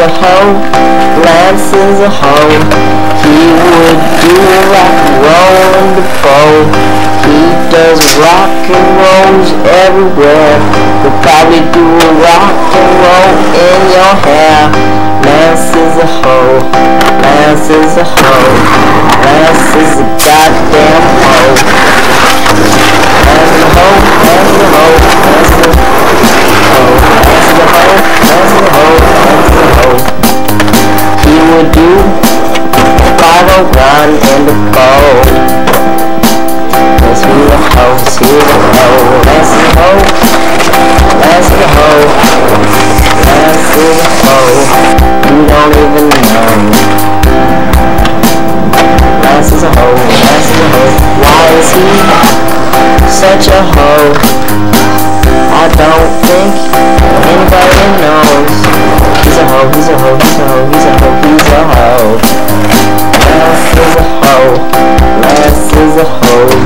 hoe, Lance is a hoe. He would do rock and roll in the bowl. He does rock and rolls everywhere. He'll probably do a rock and roll in your hair. Lance is a hoe, Lance is a hoe, such a hoe. I don't think anybody knows. He's a hoe, he's a hoe, he's a hoe, he's a hoe, he's a hoe. Les is a hoe, Les is a hoe.